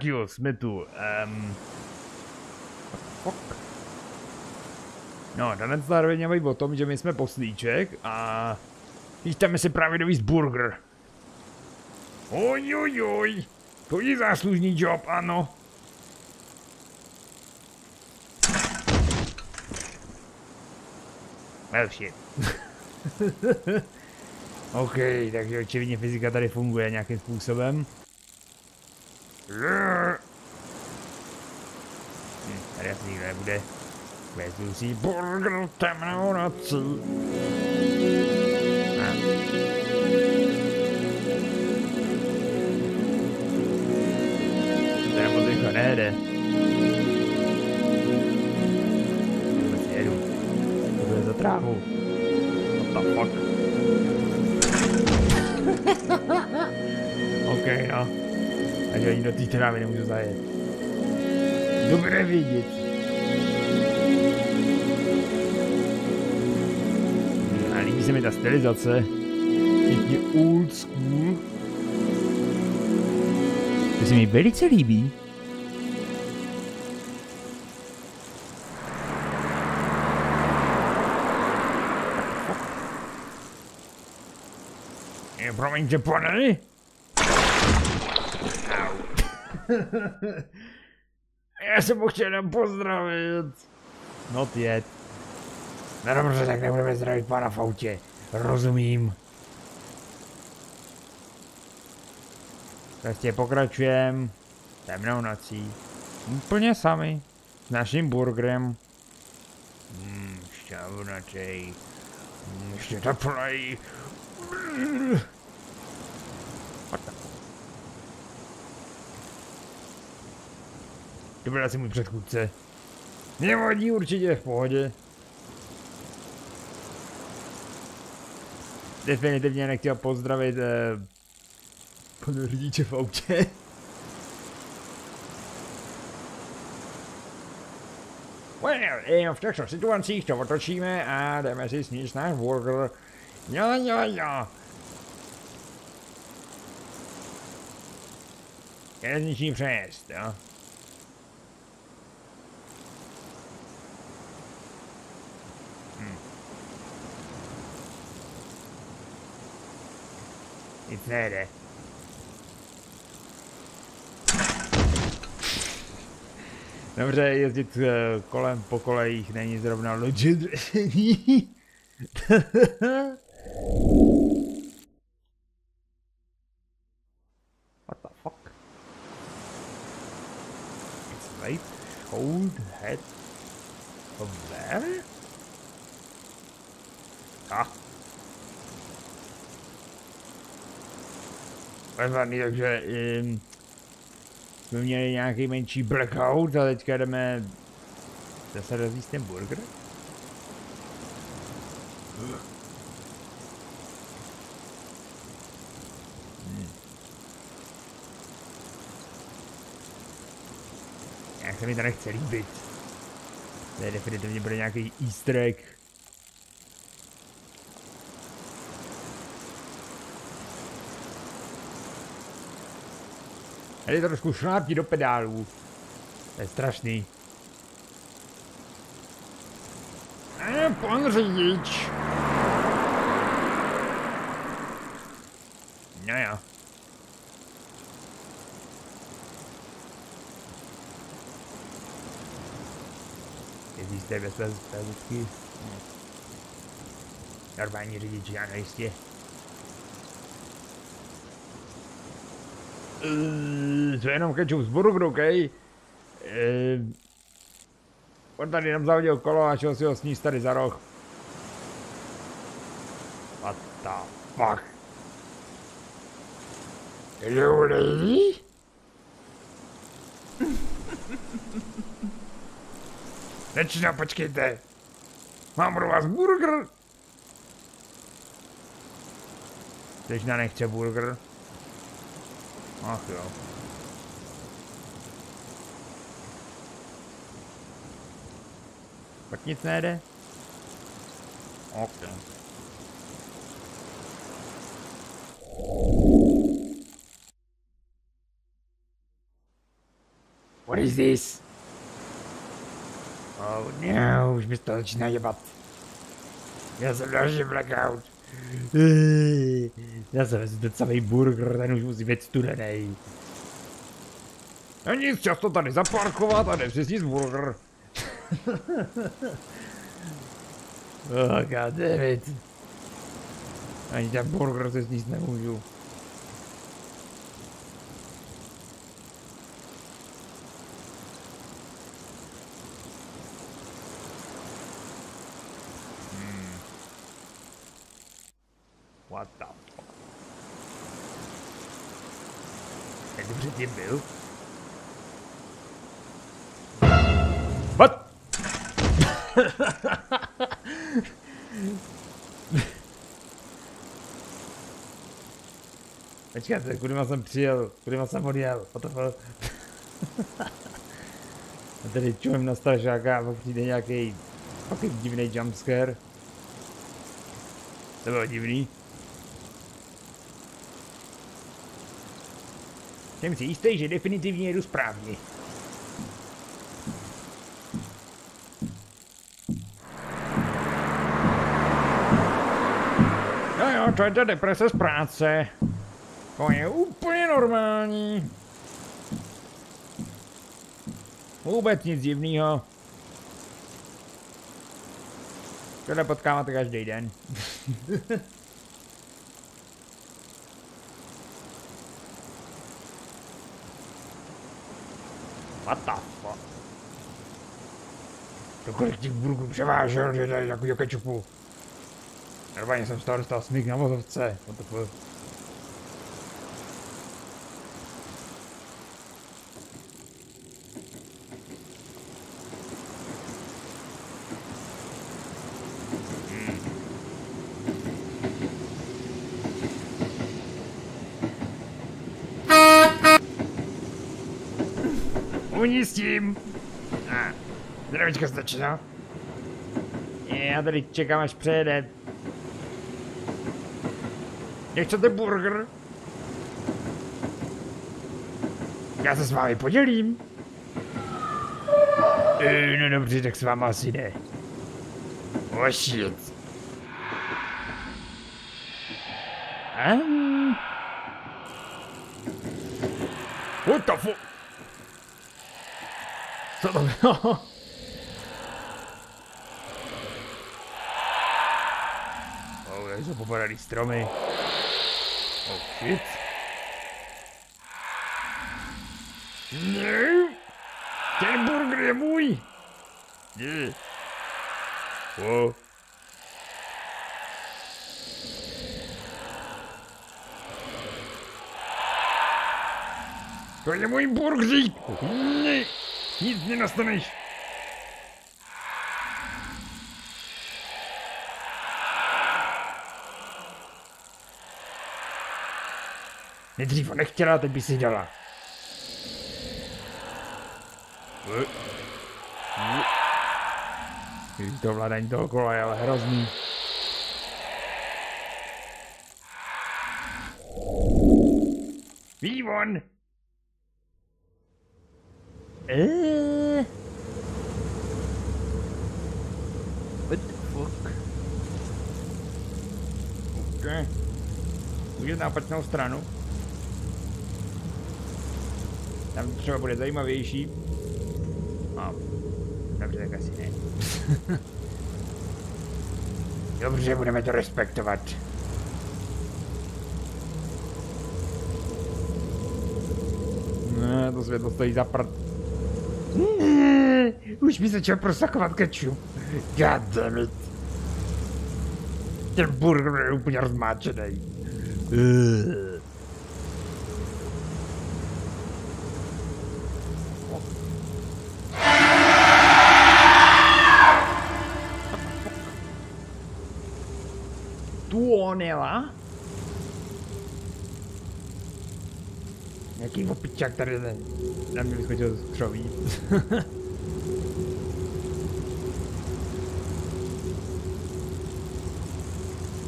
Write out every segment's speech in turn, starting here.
Jo, jsme tu. Um. No, tenhle zároveň mají o tom, že my jsme poslíček a chytáme si právě dovíc burger. Oj, oj, oj. To je záslužný job, ano. Well shit. OK, takže očividně fyzika tady funguje nějakým způsobem. Hm, tady asi nikdo nebude. Vezmu si burger temnou nocí. To je moc rychle nejede. Vůbec jedu. To je za trávu. What the fuck? OK, no. Takže ani do té trávy nemůžu zajet. Dobré vidět. A líbí se mi ta stylizace. Pěkně old school. To se mi velice líbí. Promiňte, pane. Já jsem ho chtěl jenom pozdravit. Not yet. No dobře, tak nebudeme zdravit pana v autě. Rozumím. Prostě pokračujem temnou nocí. Úplně sami. S naším burgerem. Mmm, šťavnatej. Ještě teplej. What the To byl asi můj předchůdce. Nevadí, určitě v pohodě. Definitivně nechtěl pozdravit eh, pana řidiče v autě. Well, v těchto situacích to otočíme a jdeme si sníst náš burger. Jo, jo, jo. Železniční přejezd, jo. Nic nejde. Dobře, jezdit eh, kolem po kolejích není zrovna legit Vezmaný, takže um, jsme měli nějaký menší blackout a teďka jdeme zase rozjíst ten burger? Hmm. Jak se mi to nechce líbit. To je definitivně bude nějaký easter egg. Tady trošku šlápí do pedálů. To je strašný. A pan řidič. No jo. Jezdíte bez bezpečí? Normální řidič, ano jistě. To je jenom kečup z burgeru, OK? Uh, on tady nám zahodil kolo a šel si ho sníst tady za roh. What the fuck? Lady? Nečina, počkejte. Mám pro vás burger. Težna nechce burger. Ach jo. Tak nic nejde? Ok. What is this? Oh no, už mi to začíná jebat. Já jsem další blackout. Já jsem vezmu ten samý burger, ten už musí být studený. A nic, často tady zaparkovat a si burger. oh god damn it. Ani ten burger se sníst nemůžu. Hmm. What the fuck? Jak to předtím byl? What? Počkejte, kudyma jsem přijel, kudyma jsem odjel, what the fuck? A tady čujem na strašáka a pak přijde nějaký fucking divný jumpscare. To bylo divný. Jsem si jistý, že definitivně jedu správně. No jo, to je ta deprese z práce. To je úplně normální. Vůbec nic divného. Tohle potkáváte každý den. What the fuck? To kolik těch burgů převážel, že dají takovýho kečupu. Normálně jsem z toho dostal smík na vozovce. What the fuck? Oni s tím. A, zdravíčka stačila. Já tady čekám, až přejede. Nechcete burger? Já se s vámi podělím. E, no dobře, tak s váma asi ne. Oh. What the fuck? To bylo? Oh, tady jsou popadaný stromy. Oh shit. Ne! Ten burger je můj! Ne. Oh. To je můj burgerík! Nic nenastaneš! Nejdřív ho nechtěla, teď by si dala. Když to vládání toho kola je ale hrozný. Vývon! Eee. What the fuck? Okay. Můžu na opačnou stranu. Tam třeba bude zajímavější. No, dobře, tak asi ne. dobře, budeme to respektovat. Ne, to světlo stojí za prd. Už mi začal prosakovat kečup. God damn it. Ten burger je úplně rozmáčený. Tuonela? Jaký opičák tady ten na mě vyskočil z křoví.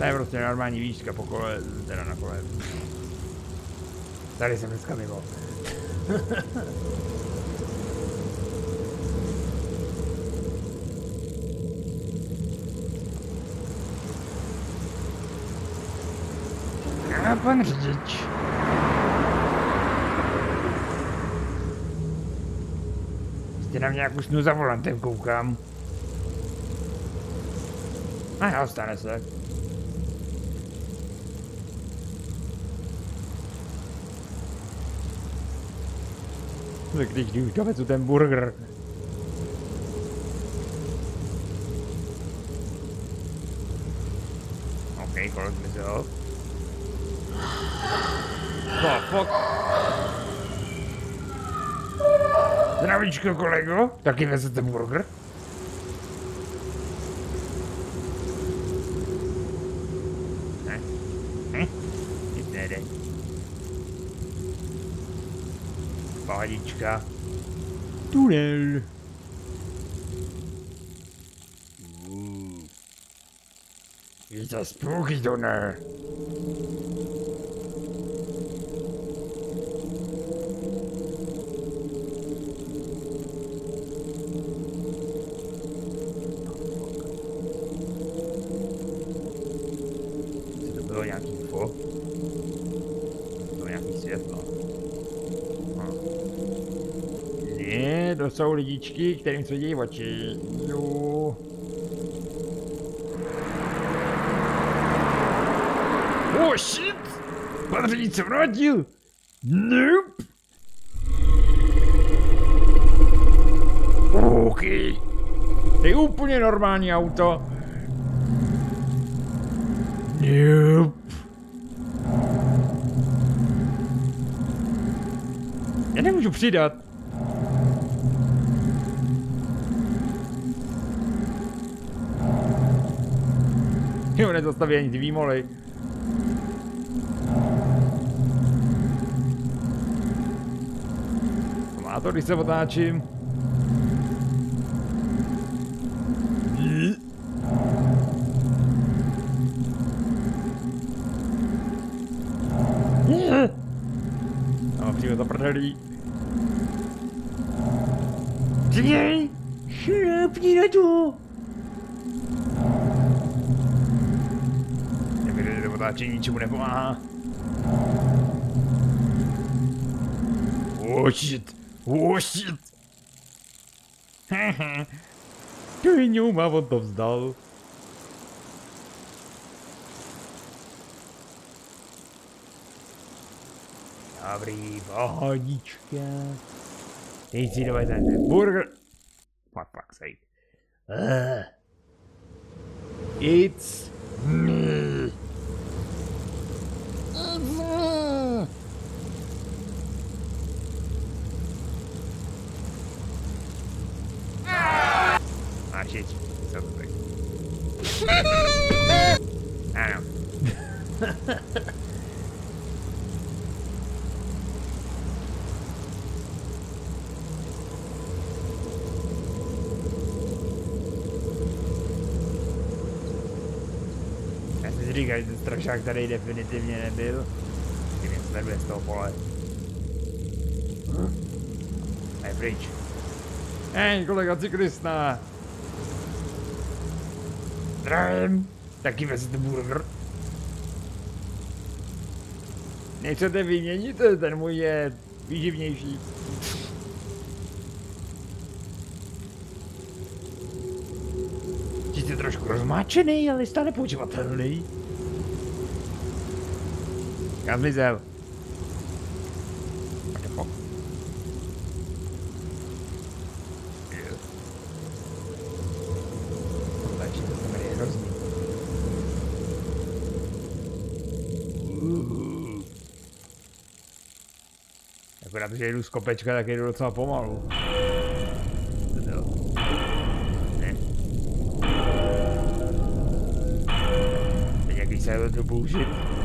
To je prostě normální výška po kole, teda na kole. Tady jsem dneska mimo. A pan řidič. Jste na mě jak usnu za volantem koukám. A já stane se. Když už dovezu ten burger. OK, kolik zmizel. Oh, fuck. Zdravíčko, kolego. Taky vezete burger? Ne? Ne? Nic nejde. Pohodička. Tunel. Uh. Je to spooky tunel. Jestli to bylo nějaký UFO? To bylo nějaký světlo. No. Ne, to jsou lidičky, kterým svědí oči. Jo. Oh shit! Pan řidič se vrátil! Nope! OK. To je úplně normální auto. Nope. Já nemůžu přidat. Jo, nezastaví ani ty výmoly. Má to, když se otáčím. No, přijde to prdelí. Přijej! Šlapni na to! Nevěděli, do otáčení ničemu nepomáhá. Oh shit! Oh shit! Hehe. To je ňouma, on to vzdal. Dobrý, pohodička. Teď si dovezete burger. For fuck's sake. Uh, it's me. It's me. Ah, shit. Co to tak? Ano. Já si říkal, že ten strašák tady definitivně nebyl. Ty mě sleduje z toho pole. A je pryč. Hej, kolega cyklista. Zdravím. Taky vezete burger. Nechcete vyměnit? Ten můj je výživnější. Ty jsi trošku rozmáčený, ale stále používatelný. Kam zmizel? What the fuck? Akorát, že jedu z kopečka, tak jedu docela pomalu. Teď jak když se to bullshit.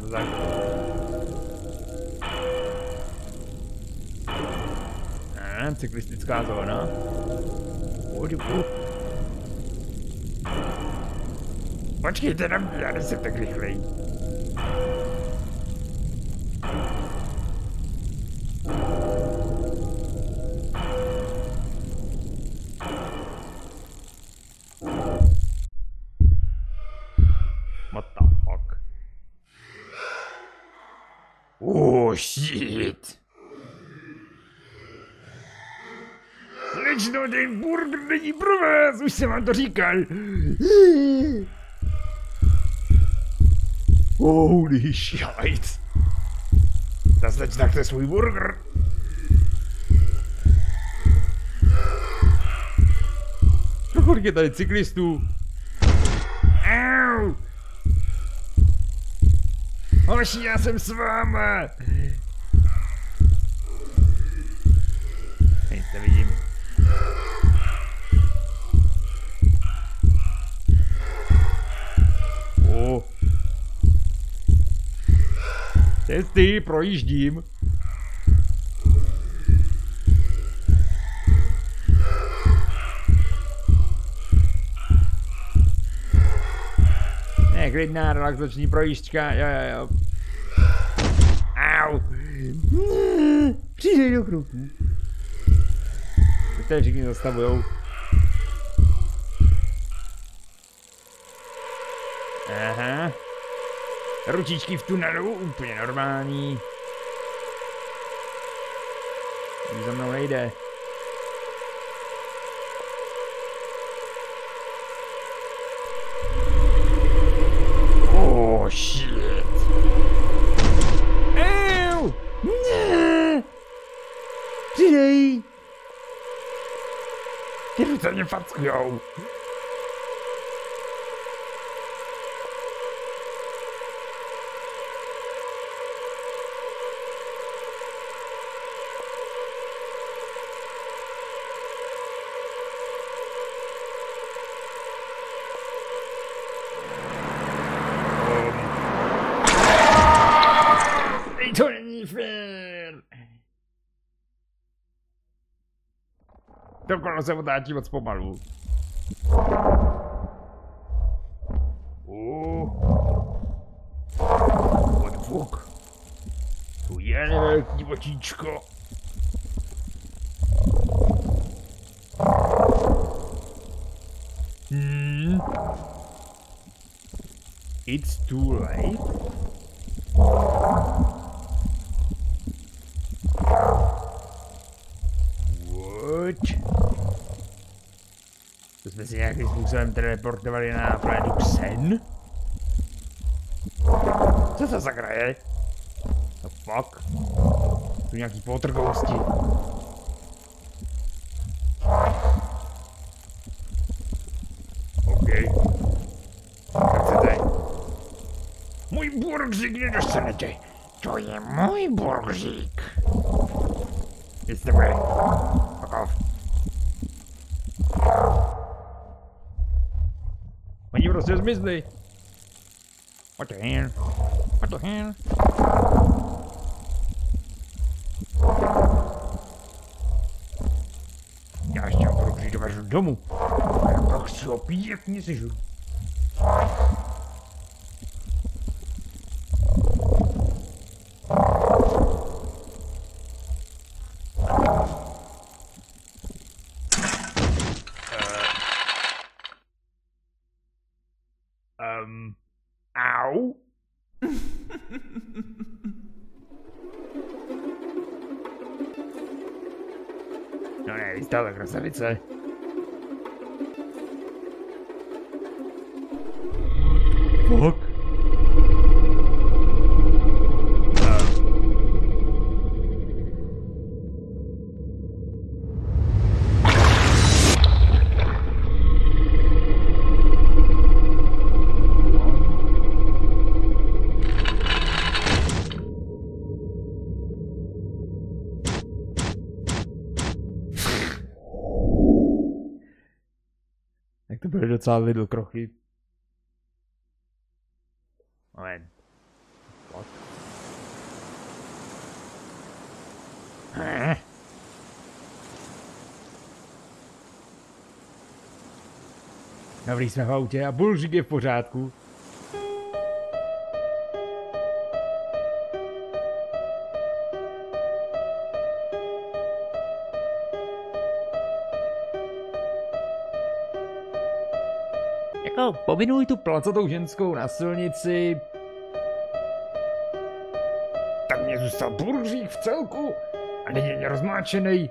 To tak. A, cyklistická zóna. Počkejte na mě, já nejsem tak rychlej. Oh shit. Slečno, ten burger není pro vás, už jsem vám to říkal. Holy shit. Ta slečna chce svůj burger. Kolik je tady cyklistů? Au! Hoši, já jsem s váma! Nic nevidím. O. Cesty, projíždím. Klidná relaxační projížďka, jo, jo, jo. Au. Přijde do kruku. Teď tady všichni zastavujou. Aha. Ručičky v tunelu, úplně normální. Za mnou nejde. Oh shit. Ew! Ne! Přidej! Ty ruce mě fackujou. Ej, to není fér. To kolo se otáčí moc pomalu. Uh. What the fuck? Tu je nevelký botíčko. Hmm. It's too late. What? Jsme si nějakým způsobem teleportovali na planetu Xen? Co to za kraje? The fuck? Tu nějaký potrgousti. OK. Jak chcete? Můj burgřík nedostanete. To je můj burgřík. Nic nebude. Prostě zmizli. What the hell? What the hell? Já ještě mám burgřík dovezu domů. Já pak si ho pěkně sežu. No ne, vystala krasavice. Fuck. Docela lidl krochy. Moment. What? Dobrý, jsme v autě a bulžík je v pořádku. Pominuj tu placatou ženskou na silnici. Tak mě zůstal burřík v celku a není rozmáčený.